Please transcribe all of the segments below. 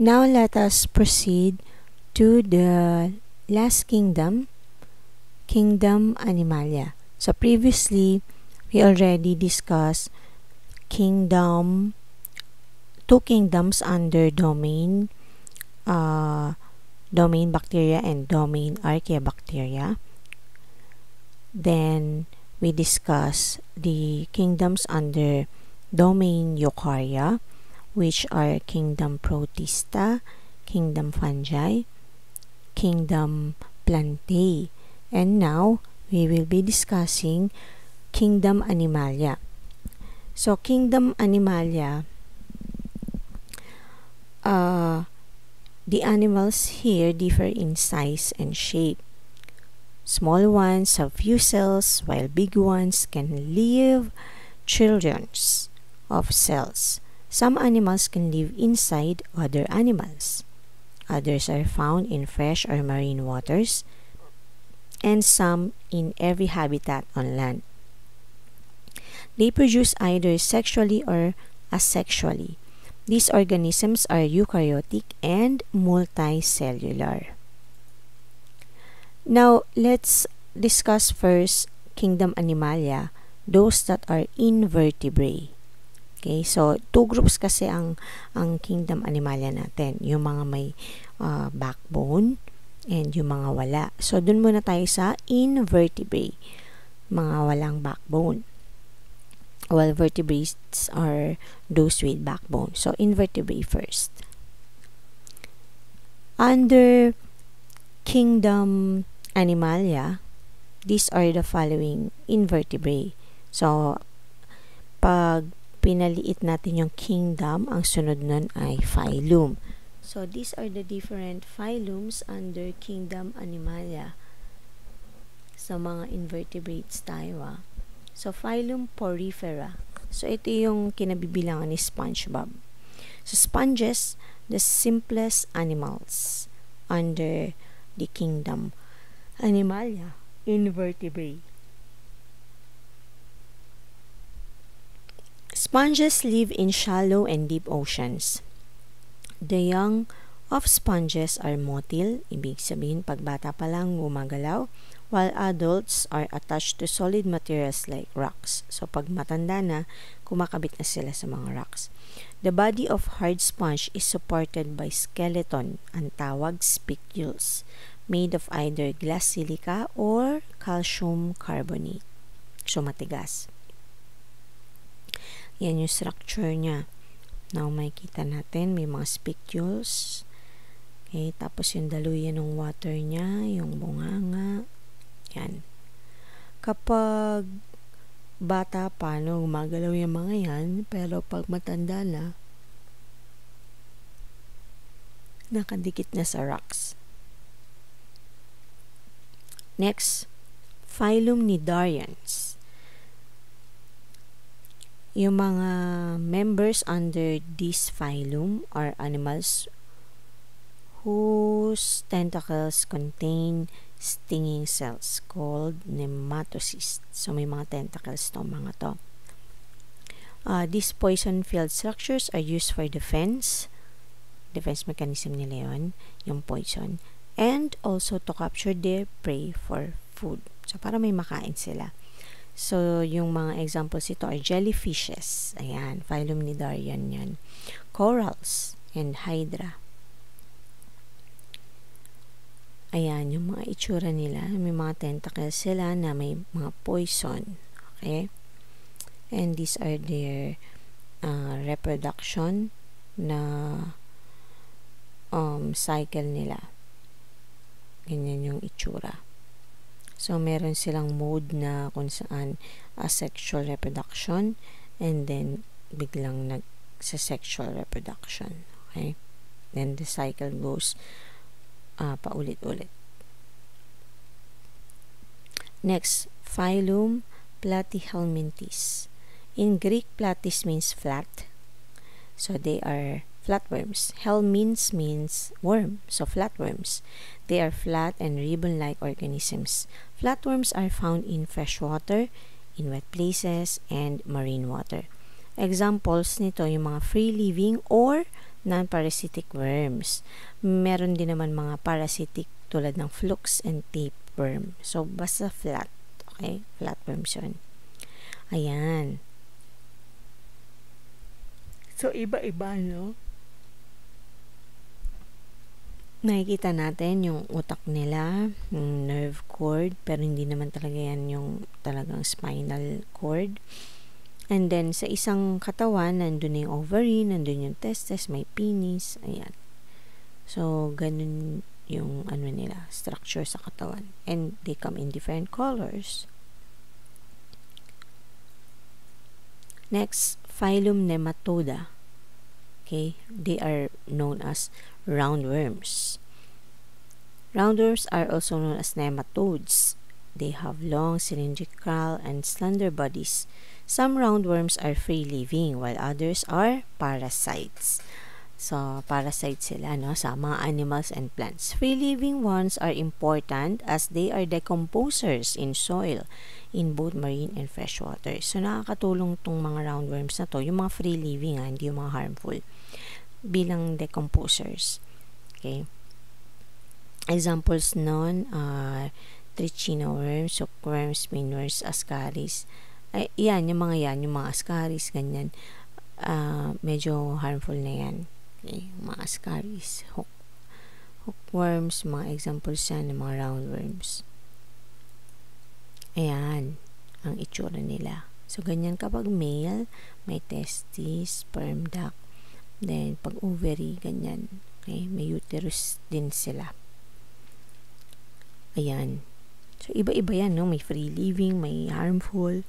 Now let us proceed to the last kingdom, kingdom Animalia. So previously, we already discussed kingdom, two kingdoms under domain, uh, domain bacteria and domain archaeobacteria. Then we discuss the kingdoms under domain Eukarya, which are kingdom Protista, kingdom Fungi, kingdom Plantae. And now, we will be discussing kingdom Animalia. So, kingdom Animalia, uh, the animals here differ in size and shape. Small ones have few cells, while big ones can live trillions of cells. Some animals can live inside other animals. Others are found in fresh or marine waters, and some in every habitat on land. They produce either sexually or asexually. These organisms are eukaryotic and multicellular. Now, let's discuss first kingdom Animalia, those that are invertebrate. Okay, so two groups kasi ang ang kingdom Animalia natin, yung mga may uh, backbone and yung mga wala. So dun muna tayo sa invertebrate, mga walang backbone. Well, vertebrates are those with backbone. So invertebrate first. Under kingdom Animalia, these are the following invertebrate. So pag pinaliit natin yung kingdom, ang sunod nun ay phylum. So, these are the different phylums under kingdom Animalia. Sa mga invertebrates tayo ah. So, phylum Porifera. So, ito yung kinabibilangan ni SpongeBob. So, sponges, the simplest animals under the kingdom Animalia, invertebrate. Sponges live in shallow and deep oceans. The young of sponges are motile, ibig sabihin pagbata pa lang gumagalaw, while adults are attached to solid materials like rocks. So pag matanda na, kumakabit na sila sa mga rocks. The body of hard sponge is supported by skeleton, ang tawag spicules, made of either glass silica or calcium carbonate. So matigas. Yan yung structure niya. Now, makikita natin, may mga spicules. Okay, tapos yung daluyan ng water niya, yung bunganga. Yan. Kapag bata pa, no, gumagalaw yung mga yan, pero pag matanda na, nakadikit na sa rocks. Next, phylum Nidarians yung mga members under this phylum are animals whose tentacles contain stinging cells called nematocysts. So, may mga tentacles to mga to. Uh, these poison-filled structures are used for defense. Defense mechanism nila yun, yung poison. And also to capture their prey for food. So, para may makain sila. So, yung mga examples ito are jellyfishes. Ayan, phylum ni Darian yan. Corals and hydra. Ayan, yung mga itsura nila. May mga tentacles sila na may mga poison. Okay? And these are their uh, reproduction na um, cycle nila. Ganyan yung itsura. So, meron silang mode na kung saan asexual reproduction and then biglang nag sa sexual reproduction. Okay? Then the cycle goes uh, paulit-ulit. Next, phylum Platyhelminthes. In Greek, platys means flat. So they are flatworms. Helminths means worm, so flatworms. They are flat and ribbon-like organisms. Flatworms are found in fresh water, in wet places, and marine water. Examples nito yung mga free-living or non-parasitic worms. Meron din naman mga parasitic tulad ng flukes and tapeworm. So, basta flat. Okay? Flatworms yun. Ayan. So, iba-iba, no? Nakikita natin yung utak nila, yung nerve cord, pero hindi naman talaga yan yung talagang spinal cord. And then, sa isang katawan, nandun yung ovary, nandun yung testes, may penis, ayan. So, ganun yung ano nila, structure sa katawan. And they come in different colors. Next, phylum Nematoda. Okay, they are known as roundworms. Roundworms are also known as nematodes. They have long cylindrical and slender bodies Some roundworms are free-living while others are parasites. So, parasites sila no, sa mga animals and plants. Free-living ones are important as they are decomposers in soil in both marine and fresh water. So, nakakatulong tong mga roundworms na to, yung mga free-living, ha, hindi yung mga harmful, bilang decomposers. Okay? Examples nun are trichina worms, hookworms, minworms, ascaris, ay, yan, yung mga yan, yung mga ascaris, ganyan, uh, medyo harmful na yan. Okay, mga ascaris, hook, hookworms, mga examples yan ng mga roundworms. Ayan, ang itsura nila. So, ganyan kapag male, may testis, sperm duct, then pag ovary, ganyan. Okay, may uterus din sila. Ayan. So, iba-iba yan, no? May free living, may harmful,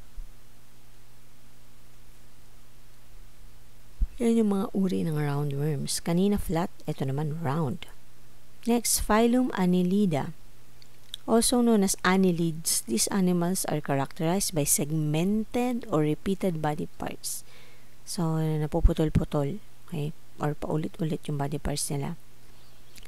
Yan yung mga uri ng roundworms. Kanina flat, ito naman round. Next, phylum Annelida. Also known as annelids, these animals are characterized by segmented or repeated body parts. So, napuputol-putol, okay? Or paulit-ulit yung body parts nila.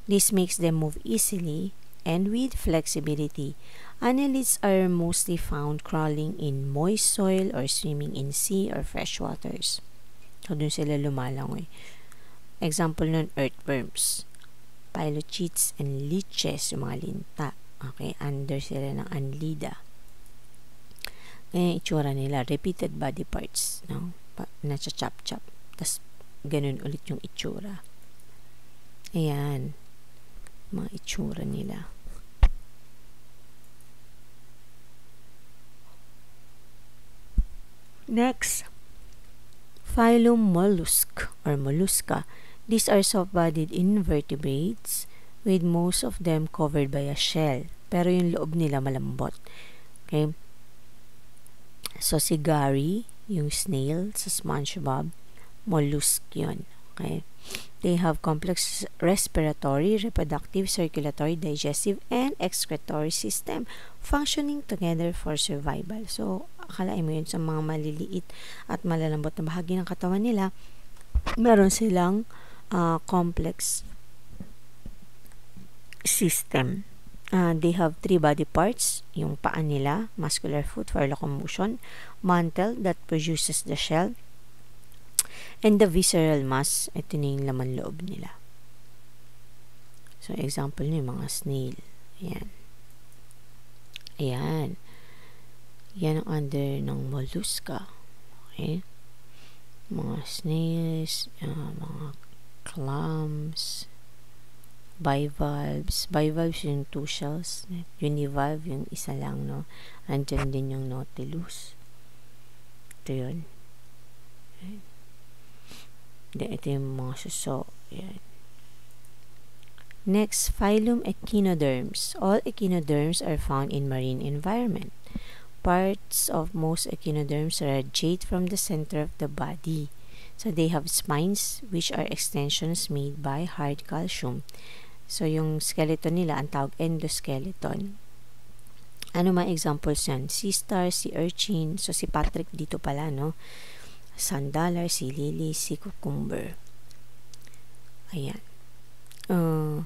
This makes them move easily and with flexibility. Annelids are mostly found crawling in moist soil or swimming in sea or fresh waters. So, dun sila lumalangoy. Example nun, earthworms, pilochetes, and leeches, yung mga linta. Okay, under sila ng anlida. Kaya itsura nila, repeated body parts, no? Pa, chop-chop. Tapos, ganun ulit yung itsura. Ayan. Mga itsura nila. Next, Phylum mollusk or mollusca. These are soft-bodied invertebrates with most of them covered by a shell. Pero yung loob nila malambot. Okay? So, si Gary, yung snail sa SpongeBob, mollusk yun. Okay? They have complex respiratory, reproductive, circulatory, digestive, and excretory system functioning together for survival. So, akalain mo yun sa mga maliliit at malalambot na bahagi ng katawan nila, meron silang uh, complex system. Uh, they have three body parts, yung paa nila, muscular foot for locomotion, mantle that produces the shell, and the visceral mass, ito na yung laman loob nila. So, example nyo, mga snail. Ayan. Ayan. Yan ang under ng mollusca. Okay? Mga snails, uh, mga clams, bivalves. Bivalves yung two shells. Univalve yung isa lang, no? Andyan din yung nautilus. Ito yun. Okay. Then, ito yung mga suso. Yan. Next, phylum echinoderms. All echinoderms are found in marine environment. Parts of most echinoderms radiate from the center of the body. So they have spines which are extensions made by hard calcium. So yung skeleton nila ang tawag endoskeleton. Ano mga examples yan? Sea star, sea urchin. So si Patrick dito pala, no? Sandalar, si lily, si cucumber. Ayan. Uh,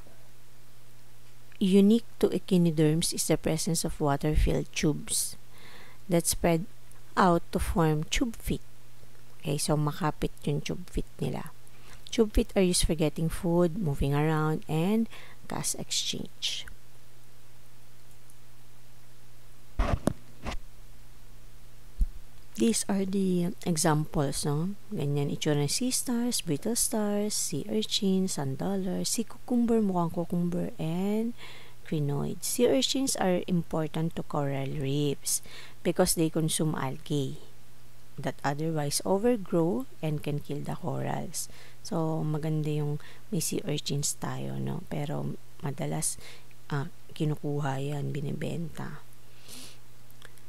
unique to echinoderms is the presence of water-filled tubes that spread out to form tube feet. Okay, so makapit yung tube feet nila. Tube feet are used for getting food, moving around, and gas exchange. These are the examples, no? Ganyan itsura ng sea stars, brittle stars, sea urchin, sand dollar, sea cucumber, mukhang cucumber, and crinoids. Sea urchins are important to coral reefs because they consume algae that otherwise overgrow and can kill the corals. So, maganda yung may sea urchins tayo, no? Pero, madalas, uh, kinukuha yan, binibenta.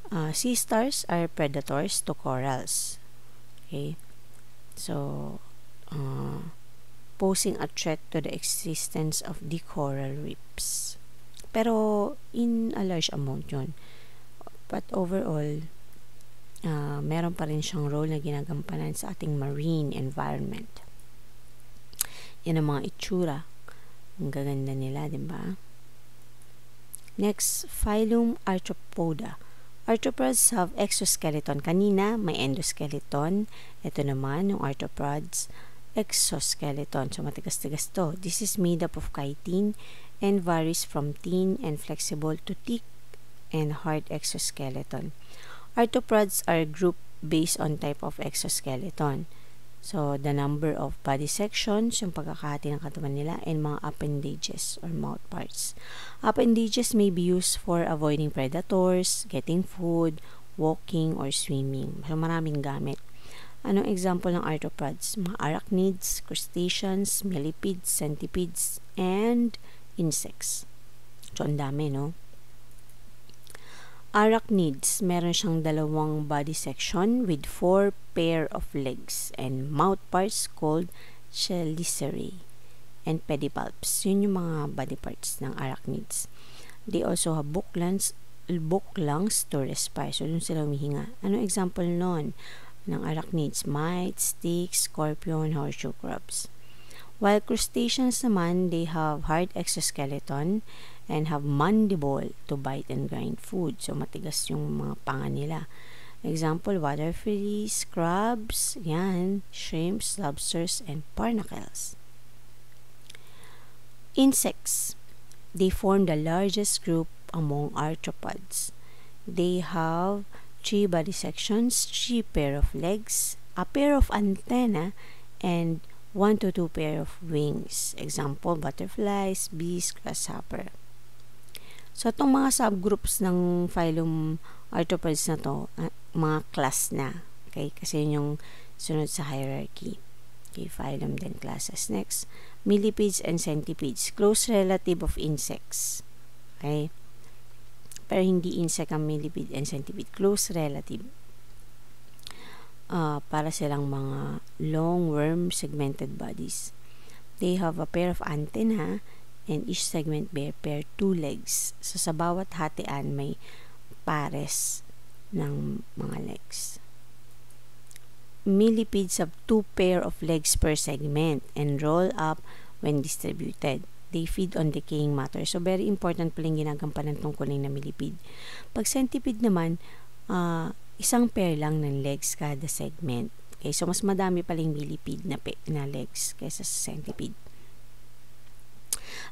Uh, sea stars are predators to corals. Okay? So, uh, posing a threat to the existence of the coral reefs. Pero, in a large amount yun. But overall, uh, meron pa rin siyang role na ginagampanan sa ating marine environment. Yan ang mga itsura. Ang gaganda nila, di ba? Next, phylum Arthropoda. Arthropods have exoskeleton. Kanina, may endoskeleton. Ito naman, yung arthropods, exoskeleton. So, matigas-tigas to. This is made up of chitin and varies from thin and flexible to thick and hard exoskeleton. Arthropods are grouped based on type of exoskeleton. So, the number of body sections, yung pagkakahati ng katawan nila, and mga appendages or mouth parts. Appendages may be used for avoiding predators, getting food, walking, or swimming. So, maraming gamit. Anong example ng arthropods? Mga arachnids, crustaceans, millipedes, centipedes, and insects. So, ang dami, no? Arachnids, meron siyang dalawang body section with four pair of legs and mouth parts called chelicerae and pedipalps. Yun yung mga body parts ng arachnids. They also have book lungs, book lungs to respire. So, dun sila humihinga. Anong example nun ng arachnids? Mites, sticks, scorpion, horseshoe crabs. While crustaceans naman, they have hard exoskeleton and have mandible to bite and grind food. So, matigas yung mga panga nila. Example, water fleas, crabs, yan, shrimps, lobsters, and barnacles. Insects. They form the largest group among arthropods. They have three body sections, three pair of legs, a pair of antenna, and one to two pair of wings. Example, butterflies, bees, grasshopper. So, itong mga subgroups ng phylum arthropods na to, uh, mga class na. Okay? Kasi yun yung sunod sa hierarchy. Okay, phylum then classes. Next, millipedes and centipedes. Close relative of insects. Okay? Pero hindi insect ang millipede and centipede. Close relative. Uh, para silang mga long worm segmented bodies. They have a pair of antenna and each segment bear pair two legs. So, sa bawat hatian may pares ng mga legs. Millipedes have two pair of legs per segment and roll up when distributed. They feed on decaying matter. So, very important pala yung ginagampanan tungkulin na millipede. Pag centipede naman, uh, isang pair lang ng legs kada segment. Okay, so mas madami paling millipede na, na legs kaysa sa centipede.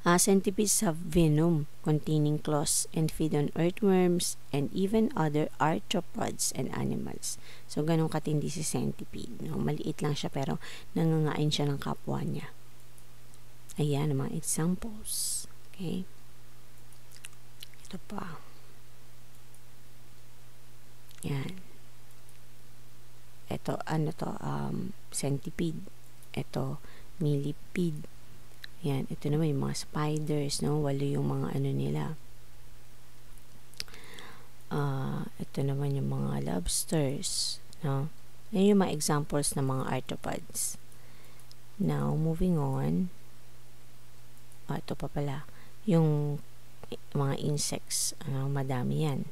Uh, centipedes have venom containing claws and feed on earthworms and even other arthropods and animals. So, ganun katindi si centipede. No? Maliit lang siya pero nangangain siya ng kapwa niya. Ayan ang mga examples. Okay? Ito pa. Yan. Ito, ano to, um, centipede. Ito, millipede yan, ito naman yung mga spiders, no? Walo yung mga ano nila. Uh, ito naman yung mga lobsters, no? Yan yung mga examples ng mga arthropods. Now, moving on. Ah, ito pa pala. Yung mga insects, uh, madami yan.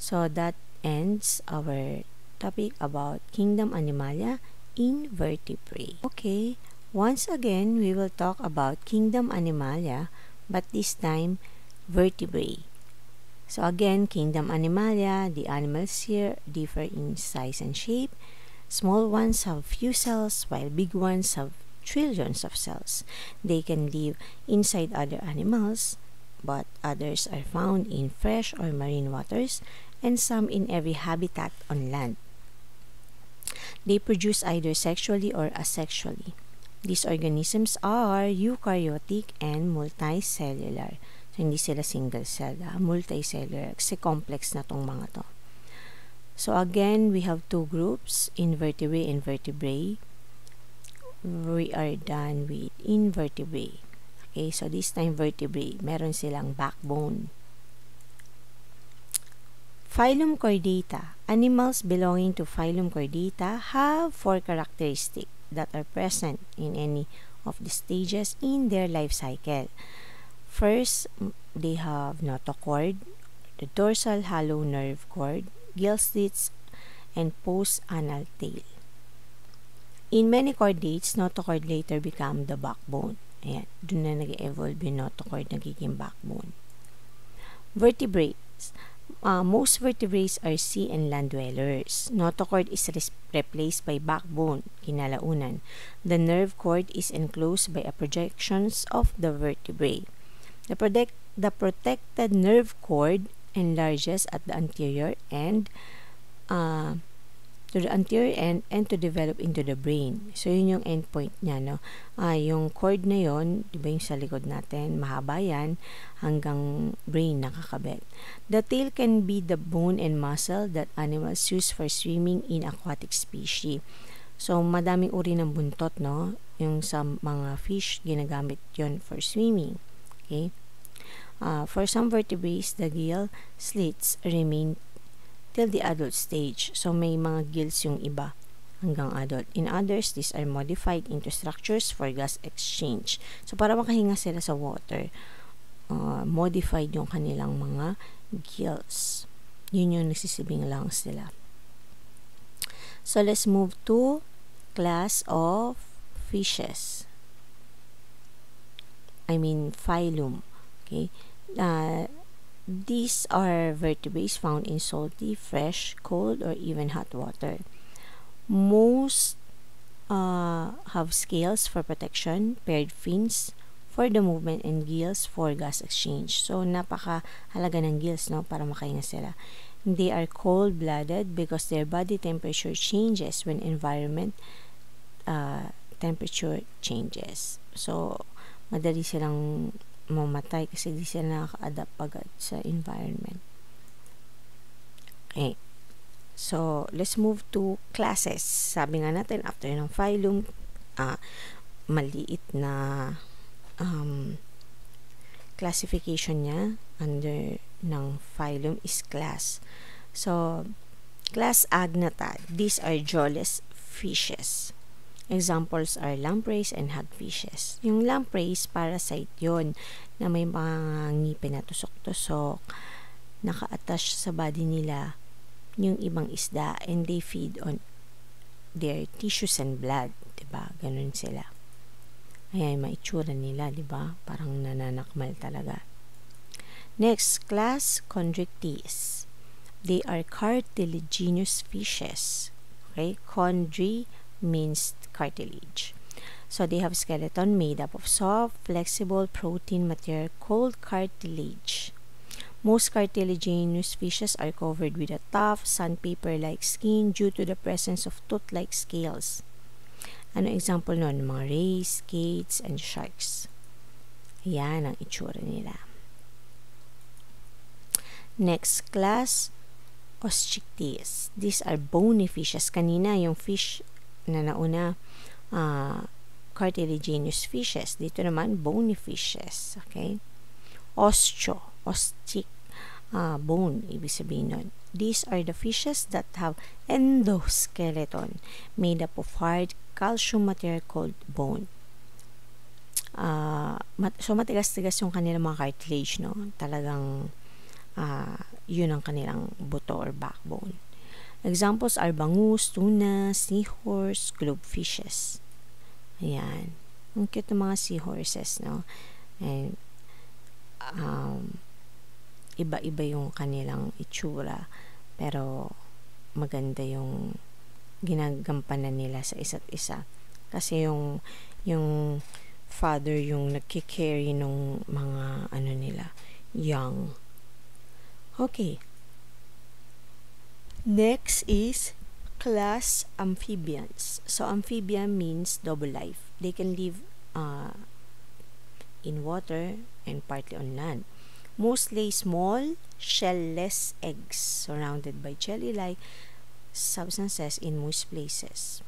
So, that ends our topic about Kingdom Animalia invertebrate. Okay, Once again, we will talk about kingdom Animalia, but this time vertebrae. So again, kingdom Animalia, the animals here differ in size and shape. Small ones have few cells, while big ones have trillions of cells. They can live inside other animals, but others are found in fresh or marine waters and some in every habitat on land. They produce either sexually or asexually. These organisms are eukaryotic and multicellular. So, hindi sila single cell, ha? multicellular. Kasi complex na tong mga to. So, again, we have two groups, invertebrate and vertebrate. We are done with invertebrate. Okay, so this time vertebrate, meron silang backbone. Phylum Chordata. Animals belonging to Phylum Chordata have four characteristics that are present in any of the stages in their life cycle. First, they have notochord, the dorsal hollow nerve cord, gill slits, and post-anal tail. In many chordates, notochord later become the backbone. Ayan, dun na nag-evolve yung notochord, nagiging backbone. Vertebrates. Uh, most vertebrates are sea and land dwellers. Notochord is replaced by backbone, kinalaunan. The nerve cord is enclosed by a projections of the vertebrae. The, protect, the protected nerve cord enlarges at the anterior end uh, to the anterior end and to develop into the brain. So, yun yung endpoint niya, no? Ah, yung cord na yon, di ba yung sa likod natin, mahaba yan, hanggang brain nakakabit. The tail can be the bone and muscle that animals use for swimming in aquatic species. So, madaming uri ng buntot, no? Yung sa mga fish, ginagamit yon for swimming. Okay? Uh, for some vertebrates, the gill slits remain till the adult stage. So, may mga gills yung iba hanggang adult. In others, these are modified into structures for gas exchange. So, para makahinga sila sa water, uh, modified yung kanilang mga gills. Yun yung nagsisibing lungs nila. So, let's move to class of fishes. I mean, phylum. Okay. Uh, These are vertebrates found in salty, fresh, cold, or even hot water. Most uh, have scales for protection, paired fins for the movement, and gills for gas exchange. So, napaka-halaga ng gills no, para makahinga sila. They are cold-blooded because their body temperature changes when environment uh, temperature changes. So, madali silang mamatay kasi di sila nakaka-adapt agad sa environment. Okay. So, let's move to classes. Sabi nga natin, after ng phylum, uh, maliit na um, classification niya under ng phylum is class. So, class Agnata, these are jawless fishes. Examples are lampreys and hagfishes. Yung lampreys, parasite yon na may mga ngipin na tusok-tusok, naka-attach sa body nila yung ibang isda and they feed on their tissues and blood. Diba? Ganun sila. Ayan, maitsura nila, ba? Parang nananakmal talaga. Next, class Chondrichthyes. They are cartilaginous fishes. Okay? Chondri means cartilage. So they have skeleton made up of soft, flexible protein material called cartilage. Most cartilaginous fishes are covered with a tough, sandpaper-like skin due to the presence of tooth-like scales. Ano example nun? Mga rays, skates, and sharks. Ayan ang itsura nila. Next class, Ostrictes. These are bony fishes. Kanina, yung fish na nauna uh, cartilaginous fishes. Dito naman bony fishes. Okay? Osteo, ostick uh, bone, ibig sabihin nun. These are the fishes that have endoskeleton made up of hard calcium material called bone. Uh, mat so matigas-tigas yung kanilang mga cartilage, no? Talagang uh, yun ang kanilang buto or backbone. Examples are bangus, tuna, seahorse, globefishes. Ayan. Ang cute ng mga seahorses, no? And, um, iba-iba yung kanilang itsura. Pero, maganda yung ginagampanan nila sa isa't isa. Kasi yung yung father yung nagki-carry nung mga ano nila, young. Okay. Next is class amphibians. So amphibian means double life. They can live uh, in water and partly on land. Most lay small, shell-less eggs surrounded by jelly-like substances in moist places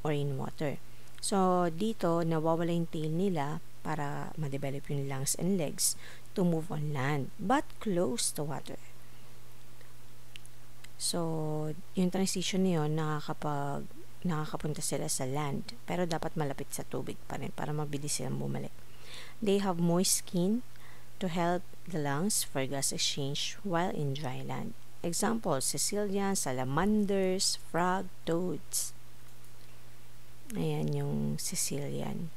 or in water. So, dito, nawawala yung tail nila para ma-develop yung lungs and legs to move on land, but close to water. So, yung transition niyon nakakapag nakakapunta sila sa land, pero dapat malapit sa tubig pa rin para mabilis silang bumalik. They have moist skin to help the lungs for gas exchange while in dry land. Example, Sicilian, salamanders, frog, toads. Ayan yung Sicilian.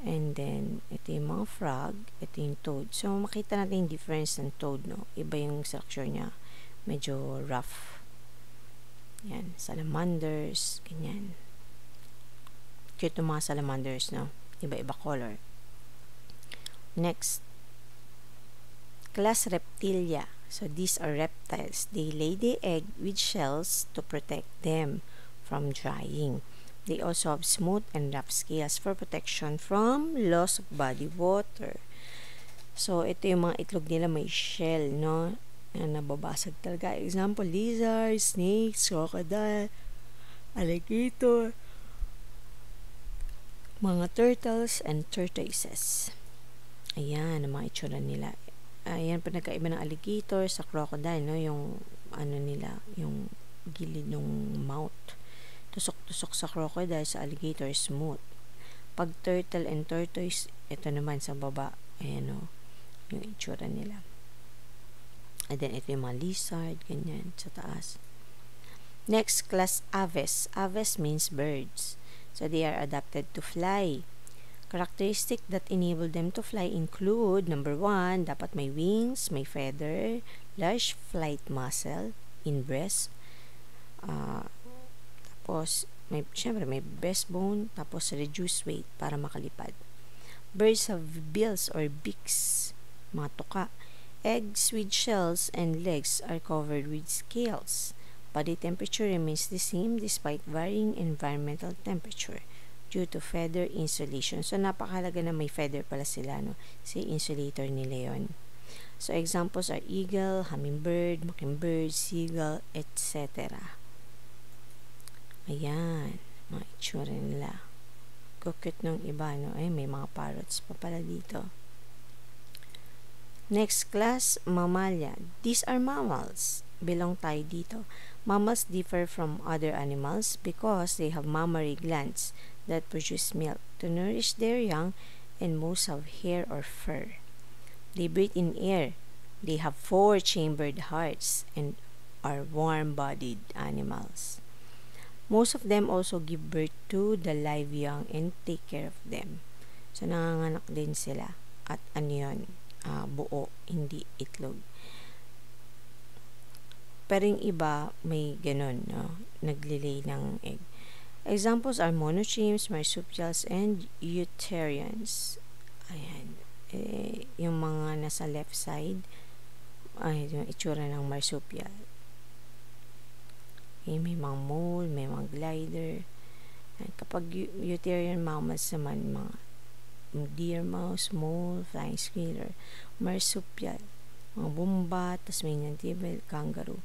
And then, ito yung mga frog, ito yung toad. So, makita natin yung difference ng toad, no? Iba yung structure niya. Medyo rough. Yan, salamanders, ganyan. Cute mga salamanders, no? Iba-iba color. Next, class Reptilia. So these are reptiles. They lay the egg with shells to protect them from drying. They also have smooth and rough scales for protection from loss of body water. So ito yung mga itlog nila may shell, no? Na nababasag talaga. Example, lizard, snakes, crocodile, alligator, mga turtles and tortoises. Ayan, ang mga itsura nila. Ayan, pa nagkaiba ng alligator sa crocodile, no? Yung, ano nila, yung gilid ng mouth. Tusok-tusok sa crocodile, sa alligator, smooth. Pag turtle and tortoise, ito naman sa baba, ayan, no? Yung itsura nila. And then, ito yung mga lizard, ganyan, sa taas. Next class, aves. Aves means birds. So, they are adapted to fly. Characteristic that enable them to fly include, number one, dapat may wings, may feather, large flight muscle in breast, uh, tapos, may, syempre, may breastbone, tapos reduce weight para makalipad. Birds have bills or beaks, mga tuka. Eggs with shells and legs are covered with scales. Body temperature remains the same despite varying environmental temperature due to feather insulation. So, napakahalaga na may feather pala sila, no? Si insulator nila yon. So, examples are eagle, hummingbird, mockingbird, seagull, etc. Ayan, mga itsura nila. Kukit ng iba, no? Ay, may mga parrots pa pala dito. Next class, mammalia. These are mammals. Belong tayo dito. Mammals differ from other animals because they have mammary glands that produce milk to nourish their young and most have hair or fur. They breathe in air. They have four chambered hearts and are warm-bodied animals. Most of them also give birth to the live young and take care of them. So, nanganganak din sila. At ano yun, uh, buo, hindi itlog. Pero yung iba, may ganun, no? naglilay ng egg. Examples are monotremes, marsupials, and euterians. Ayan. Eh, yung mga nasa left side, ay, yung itsura ng marsupial. Okay, may mga mole, may mga glider. Ayan, kapag euterian mammals naman, mga deer mouse, mole, flying squirrel, marsupial, mga bumba, Tasmanian devil, kangaroo,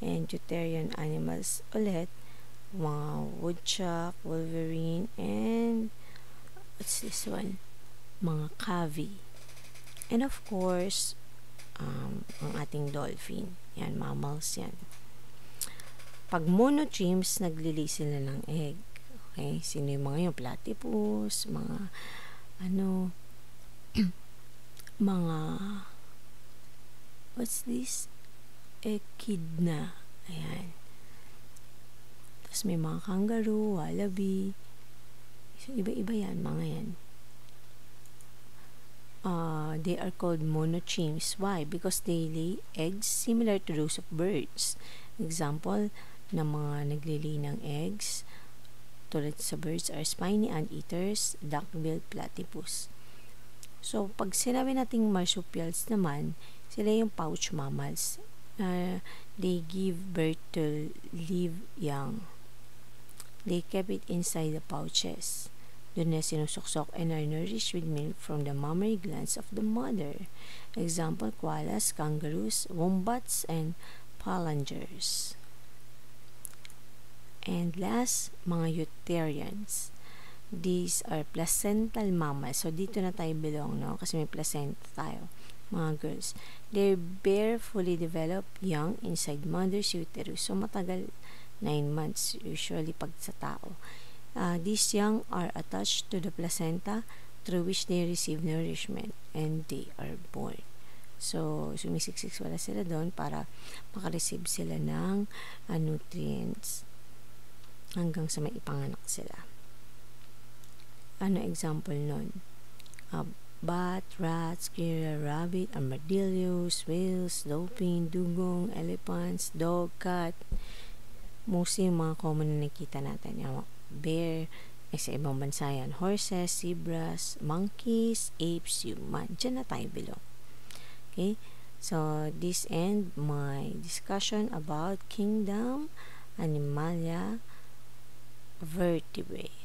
and deuterian animals ulit, mga woodchuck, wolverine, and what's this one? Mga cavy. And of course, um, ang ating dolphin. Yan, mammals yan. Pag monotremes, naglilay sila ng egg. Okay? Sino yung mga yung platypus, mga ano, mga, what's this? Echidna. Ayan. Tapos may mga kangaroo, wallaby. So, iba-iba yan, mga yan. Uh, they are called monotremes. Why? Because they lay eggs similar to those of birds. Example, ng mga naglilay ng eggs tulad sa birds are spiny anteaters, duck-billed platypus. So, pag sinabi nating marsupials naman, sila yung pouch mammals. Uh, they give birth to live young. They kept it inside the pouches. Doon na sinusuksok and are nourished with milk from the mammary glands of the mother. Example, koalas, kangaroos, wombats, and palangers. And last, mga euterians. These are placental mammals. So, dito na tayo belong, no? Kasi may placenta tayo, mga girls. They bear fully developed young inside mother's uterus. So, matagal 9 months usually pag sa tao. Uh, these young are attached to the placenta through which they receive nourishment and they are born. So, sumisiksik wala sila doon para makareceive sila ng uh, nutrients hanggang sa may ipanganak sila. Ano example nun? Uh, bat, rat, squirrel, rabbit, armadillos, whales, dolphin, dugong, elephants, dog, cat. Mostly yung mga common na nakita natin. Yung bear, ay sa ibang bansa yan, horses, zebras, monkeys, apes, human. Diyan na tayo below. Okay? So, this end my discussion about kingdom Animalia vertebrae.